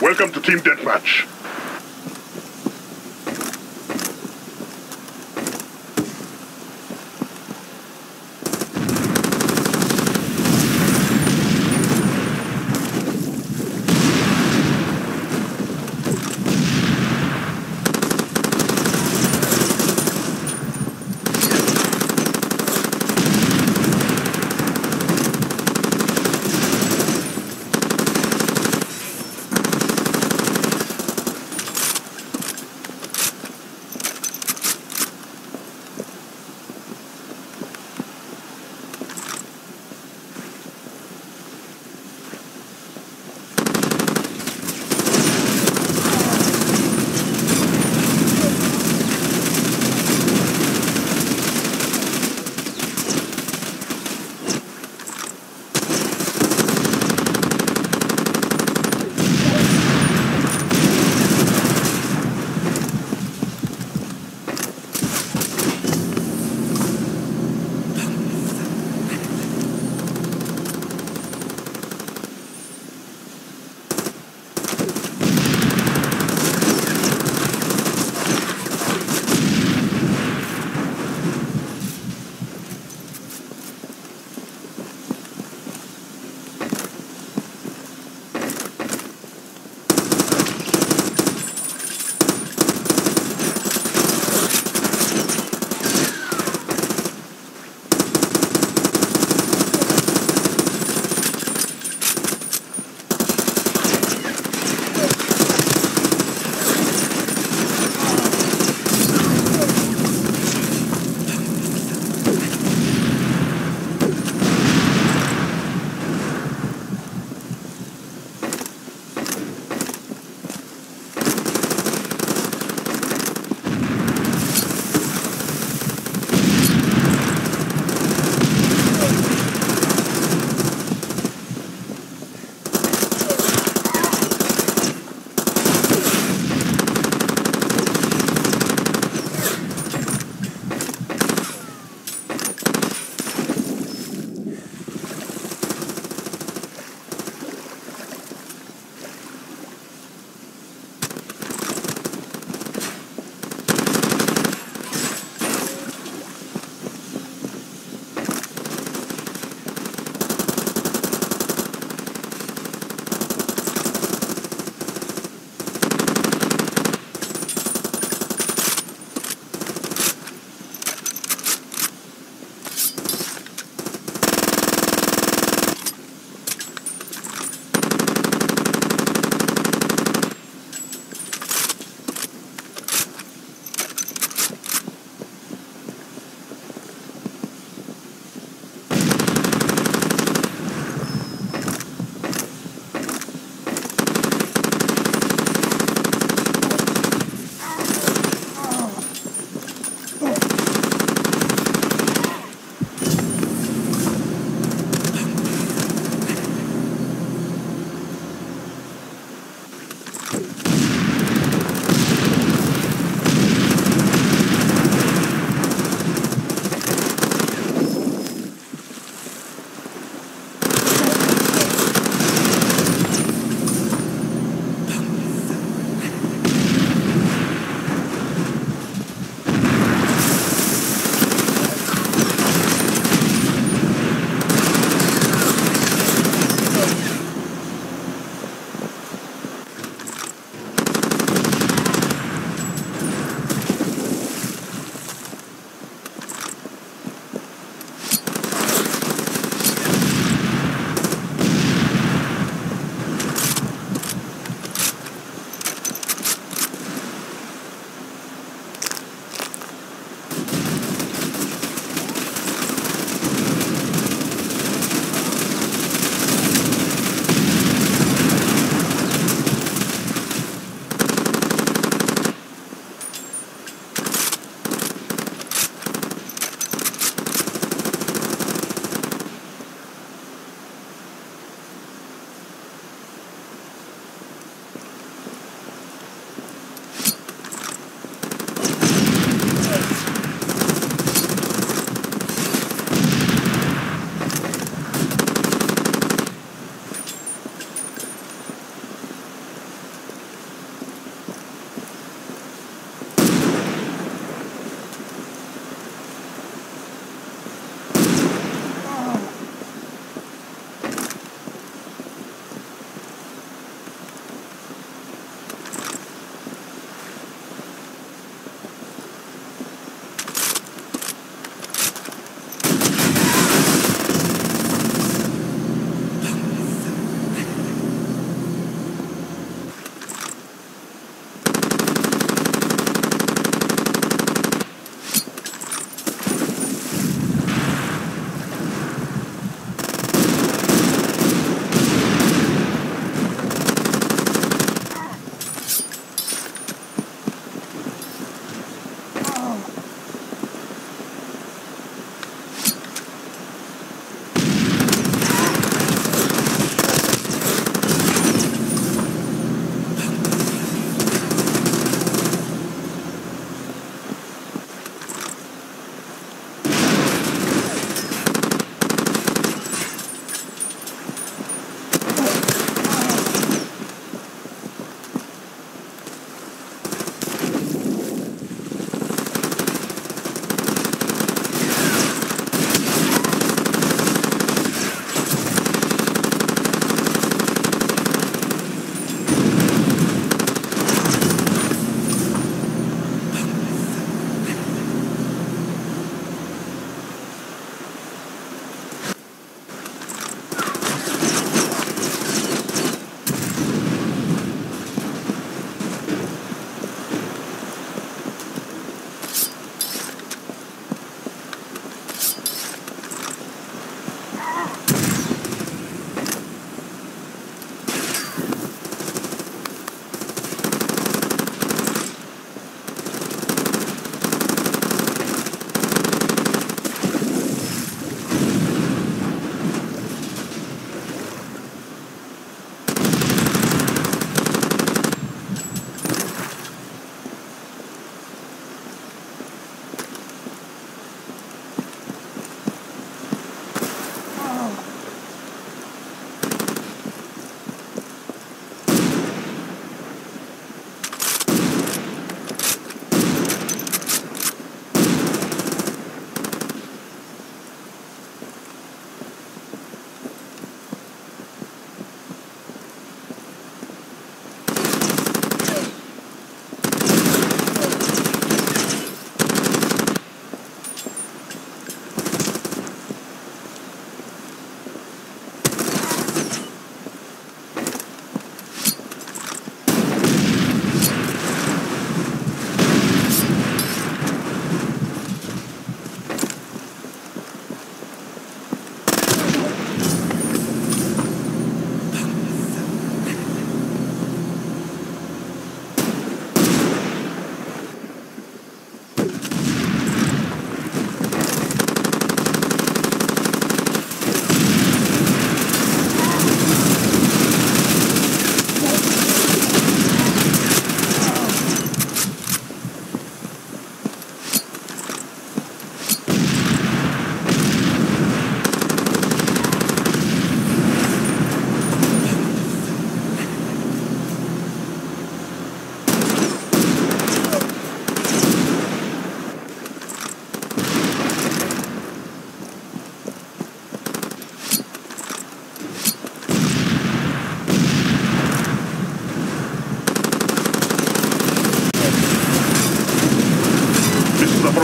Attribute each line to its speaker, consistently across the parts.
Speaker 1: Welcome to Team Deathmatch.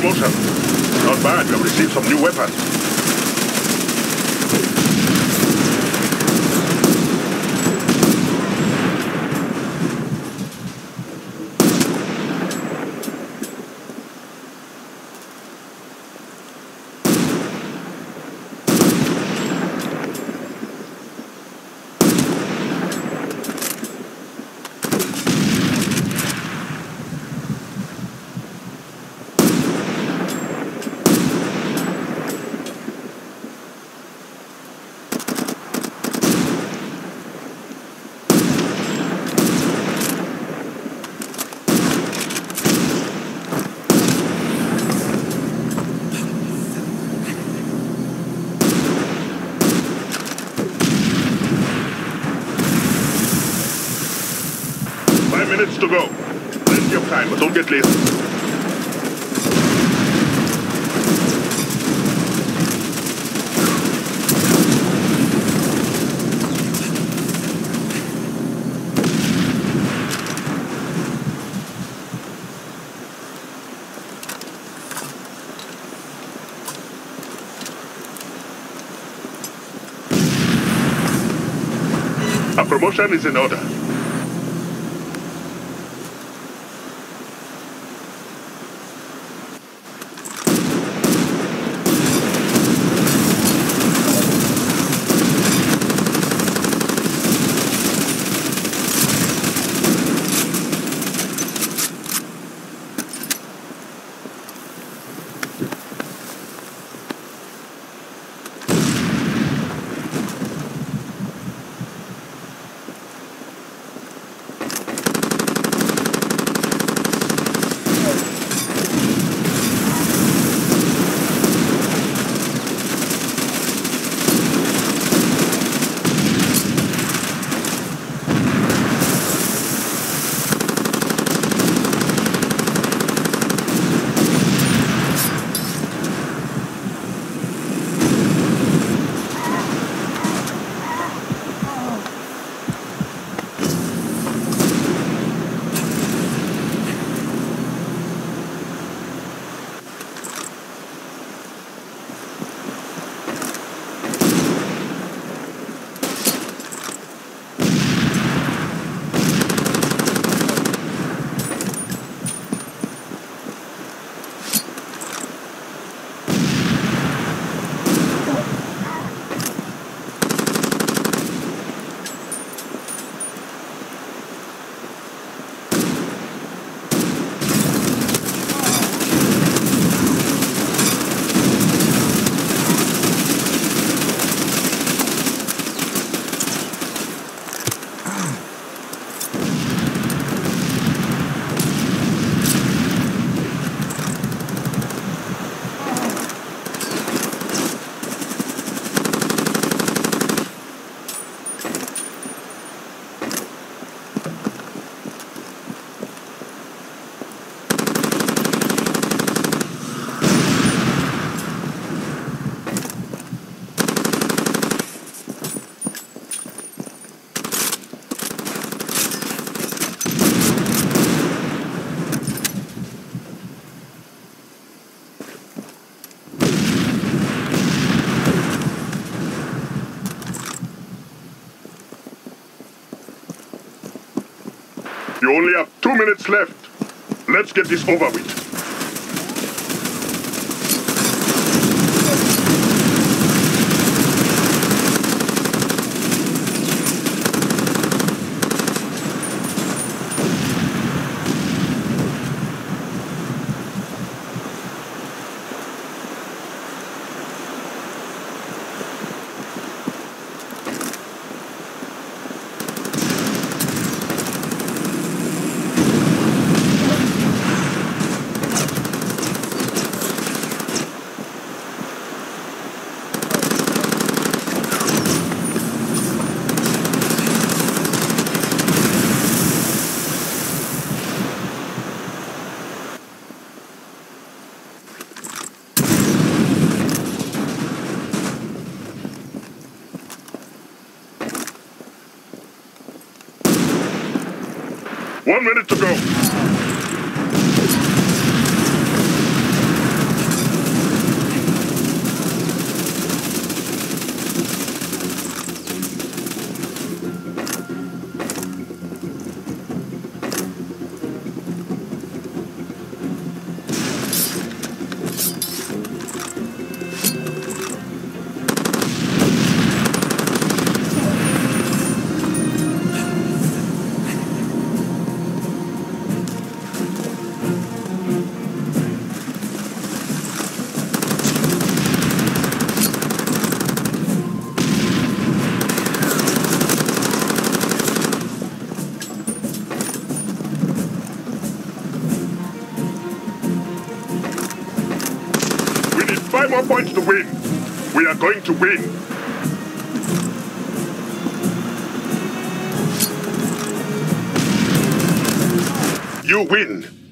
Speaker 1: promotion. Not bad, we have received some new weapons. To go. Plenty of time, but don't get lazy. A promotion is in order. Left. Let's get this over with. One minute to go. More points to win. We are going to win. You win.